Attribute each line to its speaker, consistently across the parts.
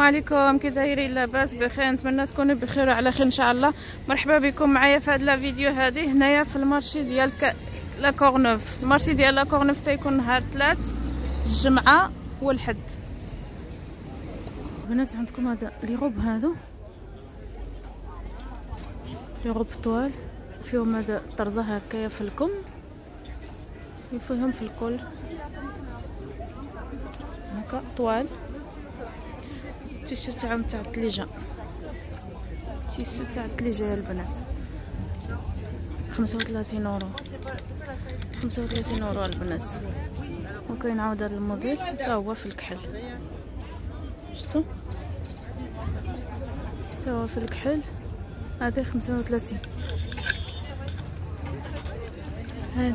Speaker 1: السلام عليكم. كي دايرين لاباس بخير. نتمنى تكونوا بخير وعلى خير إن شاء الله. مرحبا بكم معايا في هذا الفيديو هذه هنايا في ال marché ديال ك... La Courneuve. ال marché ديال La Courneuve تيكون نهار ثلاث الجمعة والحد. بنات عندكم هذا les robes هادو؟ les robes طوال. فيهم هذا طرزة هكايا في الكم. وفيهم في الكل. هكا طوال. tissu تاعهم تاع الثليجه tissu تاع الثليجه يا البنات. خمسة وثلاثين أورو. خمسة وثلاثين أورو البنات. وكاين عاود هذا الموديل. تا هو في الكحل. شفتو؟ تا هو في الكحل. هذه خمسة وثلاثين. هذه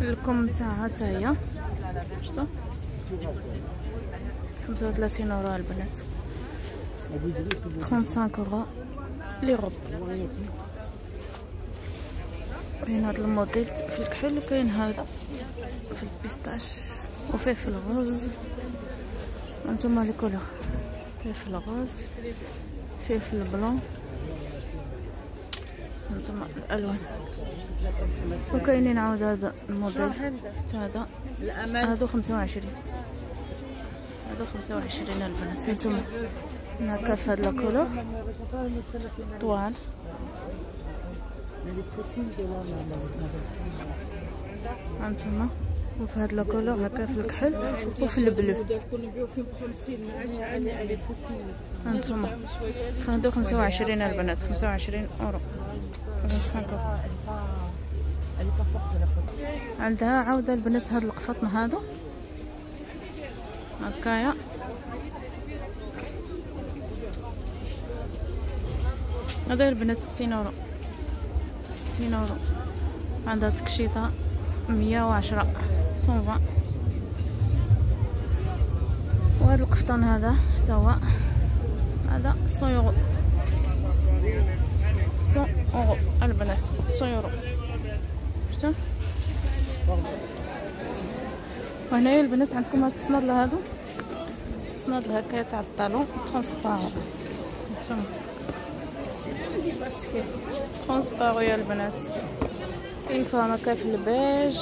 Speaker 1: الكم تاعها تا هي. شفتو؟ خمسة وثلاثين اورو البنات خمسة اورو les robes كاين هذا الموديل في الكحل وكاين هذا في ال pistache وفيه في ال rose هانتوما les couleurs فيه في ال rose فيه في ال blanc هانتوما الالوان وكاينين عاود هذا الموديل حتى هذا هادو خمسة وعشرين. هادو خمسة وعشرين البنات هانتوما. هكا في هاد la couleur طوال. هانتوما. وفي هاد la couleur هكا في الكحل. وفي ال bleu. هانتوما. هادو خمسة وعشرين البنات خمسة وعشرين أورو. عندها عاود البنات هاد القفطن هادو. هكايا. هذا البنات ستين اورو ستين اورو عندها تكشيطة مية وعشرة. صونفا وهذا القفطان هذا حتى هو. هذا cent euros cent euros البنات cent euros شفتوا؟ وهنايا البنات عندكم هاد الصنادل هادو. الصنادل هكايا تاع ال talon transparent هانتوما transparent يا البنات. كاين فيها هكا في البيج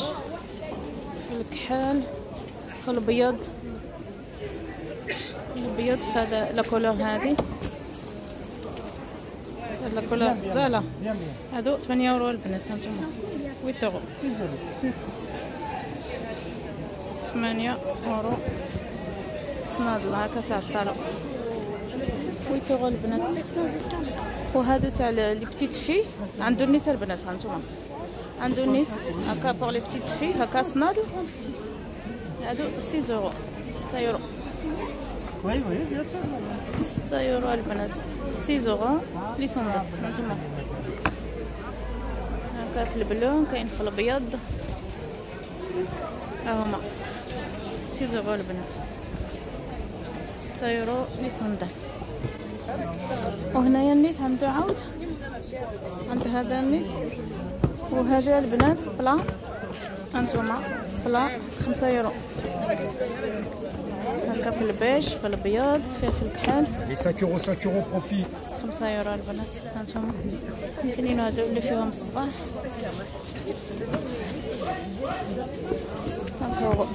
Speaker 1: في الكحل في الابيض الابيض في هذا la couleur هذه هاد la couleur غزاله هادو 8 أورو البنات هانتوما 8 اورو 8 اورو صنادل هكا تاع ال talon 8 اورو البنات وهادو تاع لي بتيت في عنده النيت البنات هانتوما عنده النيت هكا بور لي بتيت في هكا صنادل هادو 6 اورو 6 اورو
Speaker 2: Oui, oui, bien sûr.
Speaker 1: 6 اورو البنات 6 اورو لي صندوق هانتوما هكا في البلون كاين في الأبيض. ها هما. 6 اورو البنات. 6 يورو لي صندوق وهنايا النيت عنده عاود. عند هذا النيت وهذا البنات بلا. هانتوما بلا خمسة يورو. هكا في البيج في الأبيض في الكحل.
Speaker 2: Les 5 euros, 5 euros profit.
Speaker 1: خمسة البنات. هانتوما. كاينين هادو اللي فيهم الصباح. يورو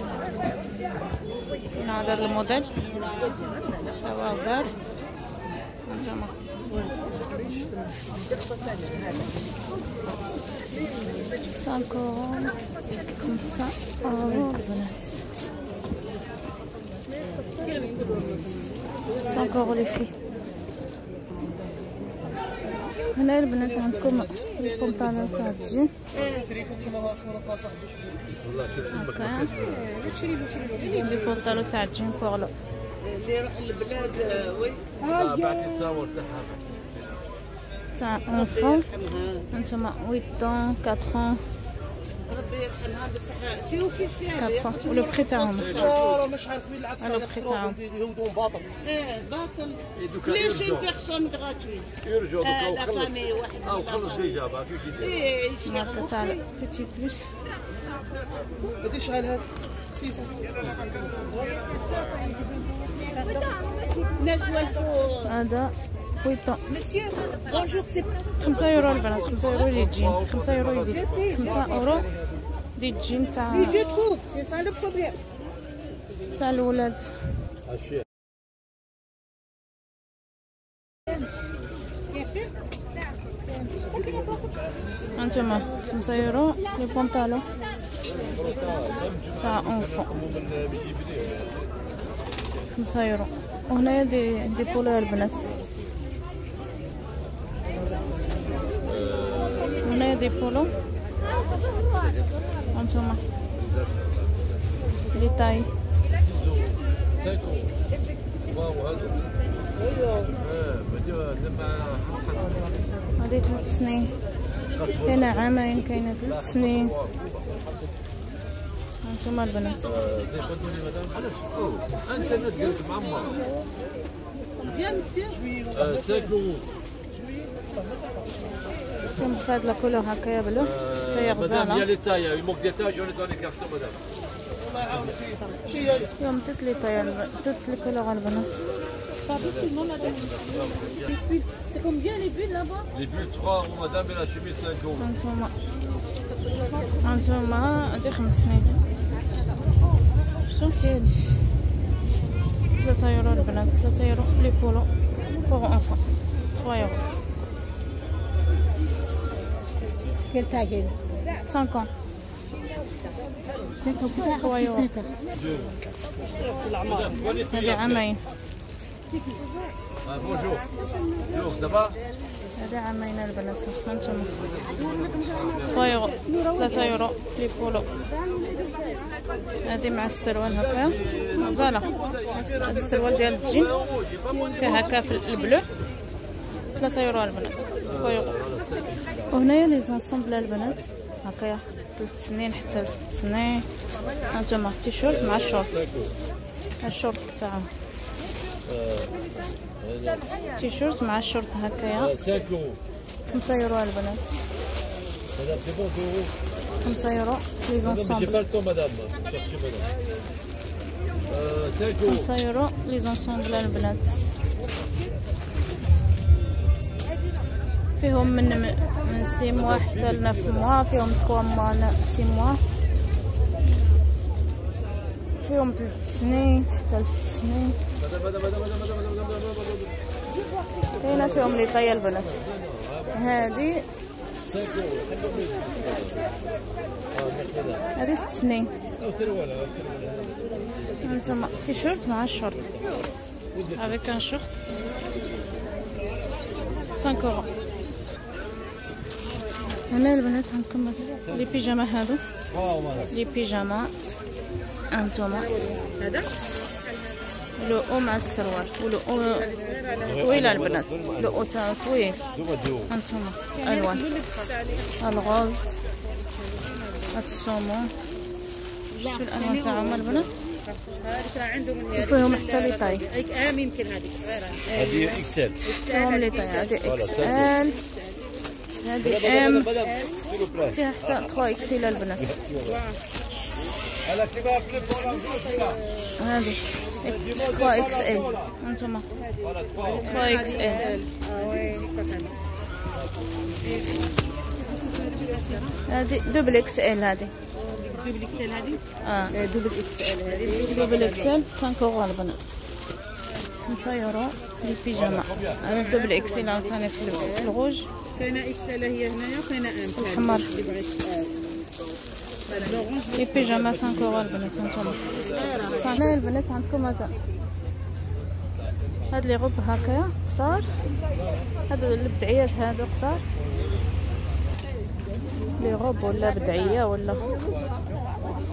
Speaker 1: كاين هذا الموديل. تا هو غزال هانتوما. cinq euros خمسة. اورو البنات cinq euros les filles هنا البنات عندكم البنطلون تاع الجين لي بنطلون تاع الجين بوغ
Speaker 3: اللي يروح البلاد وي
Speaker 1: تاع انفون هانتوما 8 ans 4 ans. 4 ولو بخي تاعهم ولو بخي تاعهم
Speaker 2: باطل
Speaker 3: إيه باطل ليش بيرسون غاتوي
Speaker 4: يرجعوا
Speaker 3: لا فامي واحد
Speaker 4: أو
Speaker 3: خلص
Speaker 4: ديجا باكي
Speaker 3: كي
Speaker 1: إيه
Speaker 3: ماركه
Speaker 1: تاع بيتي بلوس
Speaker 2: بدي شحال هذا سيسا
Speaker 3: نجوى الفوق
Speaker 1: هذا بويطون
Speaker 3: بونجور سي
Speaker 1: 5 يورو البنات 5 يورو لي جين 5 يورو يدي 5 يورو دي جين تاع
Speaker 3: Si je trouve, c'est ça le problème.
Speaker 1: تاع الولاد هانتوما خمسة يورو les pantalons تاع enfants خمسة يورو وهنايا des des polos البنات هنايا des polos وهانتوما les tailles هادي ثلاث سنين. كاينة عامين كاينة ثلاث سنين. هانتوما البنات. انت هاد لا كولور هكا
Speaker 4: يا بلو. تايا غزاله
Speaker 1: مدام
Speaker 4: يا اللي تايا يموك ديال تايا جوني دوني كافتو مدام الله يعاونك
Speaker 1: يوم توت لي تايا توت لي كولور البنات
Speaker 3: C'est combien les bulles là-bas?
Speaker 4: Les bulles 3 euros madame et la chemise 5 euros.
Speaker 1: En ce moment, en انتوما هادي 500 شنو كاين 3 يورو البنات 3 يورو لي بولو بوغ انفون 3 يورو
Speaker 3: Quelle taille
Speaker 1: elle 5
Speaker 4: ans. 5 ans
Speaker 1: هذه عامين
Speaker 4: bonjour bonjour دابا
Speaker 1: هذا عامين البنات هانتوما 3 يورو les polos هذه مع السروال هكا voilà هذا السروال ديال الجين فيها هكا في ال bleu 3 يورو البنات 3 وهنايا les ensembles البنات. هكايا ثلاث سنين حتى لست سنين هانتوما تيشورت مع ال short ال short تاعهم تيشورت مع الشورت هكايا خمسة يورو البنات. خمسة يورو
Speaker 4: les ensembles.
Speaker 1: خمسة يورو les ensembles البنات. فيهم من من six mois حتى ل neuf mois فيهم trois mois six فيهم ثلاث سنين حتى لست سنين. هنا فيهم les tailles البنات هادي هادي ست سنين. هانتوما تي شورت مع ال short. avec un short 5 euros. هنا البنات هنكمل. les pyjamas هادو. les pyjamas هانتوما هذا؟ le haut مع السروال. و le haut طويلة البنات. le haut تاع طويل. هانتوما ألوان. ال rose هاد ال saumon شوفوا الألوان تاعهم البنات؟ وفيهم حتى les tailles.
Speaker 3: عام يمكن هذيك. صغيرة
Speaker 4: هذه XL.
Speaker 1: فيهم les tailles. L هادي M فيها حتى 3 XL البنات. هادي 3 XL هانتوما 3 XL هادي double XL هادي
Speaker 3: double XL هذه
Speaker 1: آه.
Speaker 3: double XL هذه.
Speaker 1: double XL 5 اورو البنات. 5 يورو les pyjamas أنا double XL عاوتاني في ال- في الغوج.
Speaker 3: كاينة XL هي هنايا وكاينة M. ثاني.
Speaker 1: الحمر. les pyjamas 5 اورو البنات هانتوما صحنا البنات عندكم هذا. هاد les robes هكايا قصار. هادو البدعيات هادو قصار. les robes ولا بدعية ولا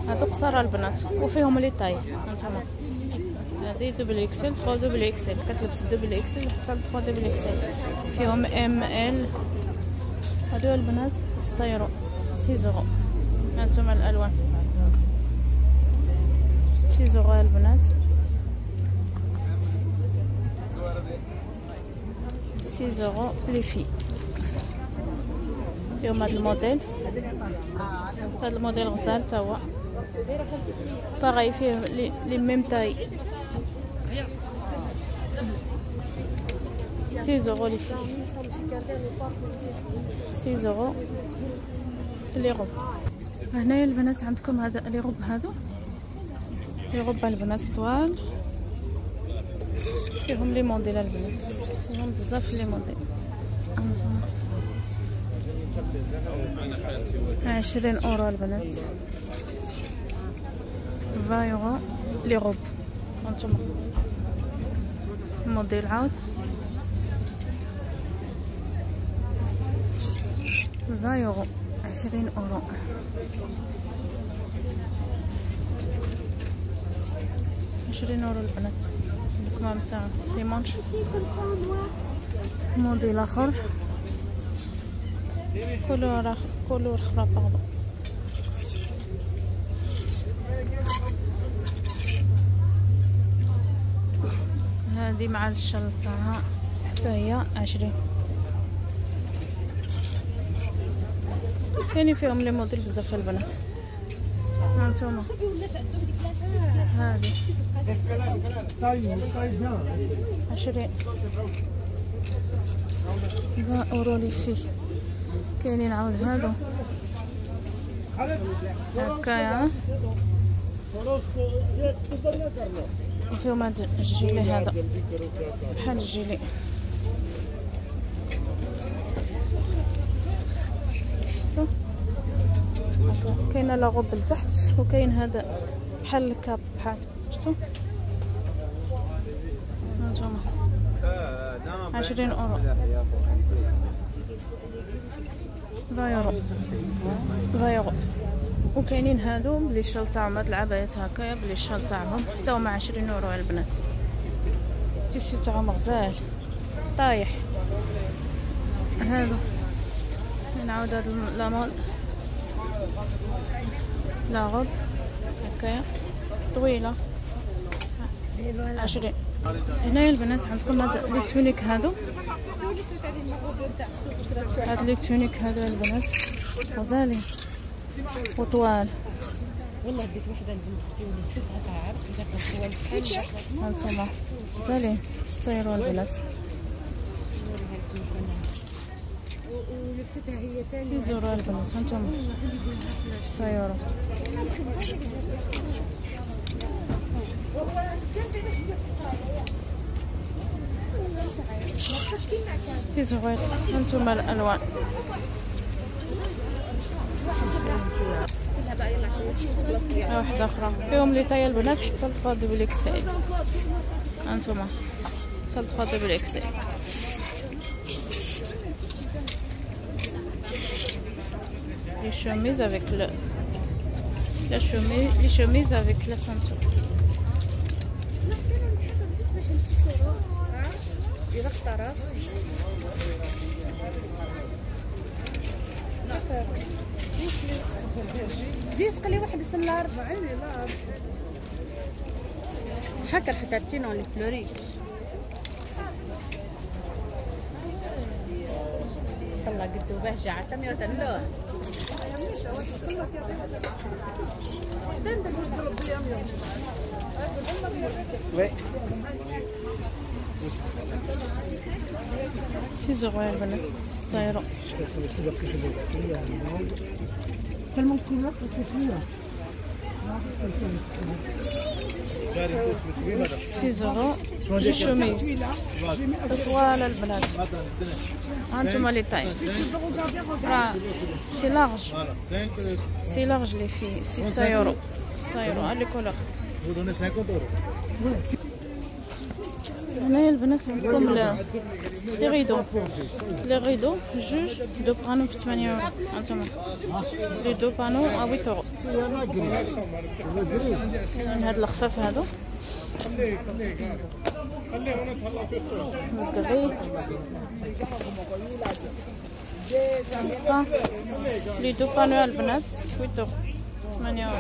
Speaker 1: هادو قصار البنات. وفيهم les tailles. هانتوما هادي double XL trois double XL كتلبس double XL حتى trois double XL فيهم M L هادو البنات 6 يورو 6 يورو. هانتوما الألوان. 6 يورو البنات. 6 يورو لي في فيهم هاد الموديل. هاد الموديل غزال تا هو. pareil فيه les mêmes tailles 6 زورو لي فيه 6 euros les robes هنايا البنات عندكم هذا les robes هادو؟ les robes البنات طوال. فيهم les modèles البنات. فيهم بزاف les modèles. عشرين أورو البنات. فا يورو لي غوب هانتوما موديل عاود. فا يورو عشرين أورو. عشرين أورو البنات. الكمام تاع les manches موديل آخر. couleur couleur أخرى pardon هذه مع الشال تاعها حتى هي عشرين. كاين فيهم les modèles بزاف البنات. هانتوما هذه. عشرين. اورو لي فيه. كاينين عاود هادو. هكايا. فيهم هاد الجيلي هذا. بحال الجيلي. شفتو؟ كاينة لا غوب لتحت وكاين هذا بحال ال cape بحال. شفتو؟ هانتوما عشرين أورو. فا يورو. فا يورو. وكاينين هادو ب les châles تاعهم هاد العبايات هكايا ب les châles تاعهم حتى هما عشرين اورو البنات. ال tissu تاعهم غزال. طايح. هادو. نعاود هاد لا مول. la robe. هكايا. طويلة. عشرين. هنايا البنات عندكم هاد les tuniques هادو. هاد les tuniques هادو البنات. غزالين. وطوال.
Speaker 3: والله ديك وحدة لبنت أختي ولا ستها تعرف جات لها الصور بحال
Speaker 1: هانتوما غزالين البنات.
Speaker 3: ولبستها هي ثاني
Speaker 1: سي زورو البنات هانتوما ستيرو سي زغير هانتوما الألوان. واحدة أخرى. فيهم لي طاية البنات حتى الفا دبل اكسل هانتوما حتى الفا دبل اكسل les chemises avec le la chemise les chemises avec la ceinture.
Speaker 3: إذا اختارت جي تقلي واحد اسم الأربعة. عيني لا حكر حتى تينو لي فلوري. الله قدو بهجة عتمي وتنلوه
Speaker 1: سي يا البنات 6 يورو
Speaker 2: Tellement de couleurs que c'est plus là.
Speaker 1: 6 euros. les chemises طوال البنات هانتوما les tailles c'est large c'est large لي في 6 يورو 6 يورو ها les couleurs
Speaker 4: Vous donnez 50 euros.
Speaker 1: هنايا البنات عندكم les rideaux. les rideaux جوج deux panneaux ب 8 يورو هانتوما les deux panneaux à 8 يورو كاين هاد الخفاف هادو. les deux panneaux البنات 8 يورو 8 يورو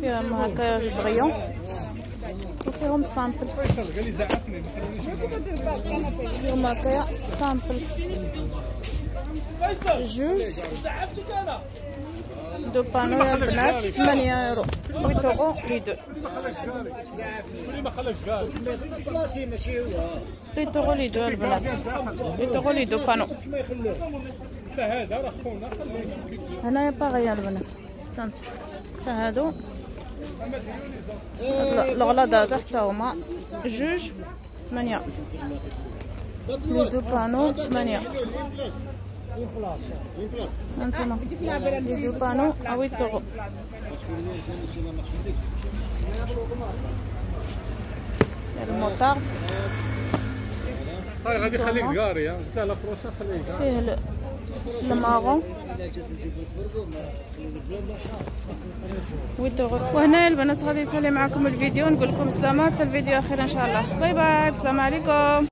Speaker 1: فيهم هكا البغيون وفيهم simple فيهم هكايا simple جوج. deux panneaux يا البنات 8 يورو. 8 يورو
Speaker 4: les deux.
Speaker 1: 8 يورو les deux البنات 8 يورو
Speaker 4: les deux panneaux
Speaker 1: هنايا باغي البنات تانت حتى هادو. هاد الغلاض هادو حتى هما جوج ثمانية لي دو بانو ثمانية هانتوما لي دو بانو اويت يورو الموطار
Speaker 4: هاي غادي خليك كاري انت لا بروشا خليك
Speaker 1: فيه ال- الماغون ويتو وهنا البنات غادي يسالي معكم الفيديو نقول لكم سلامة حتى الفيديو أخير إن شاء الله. باي باي السلام عليكم.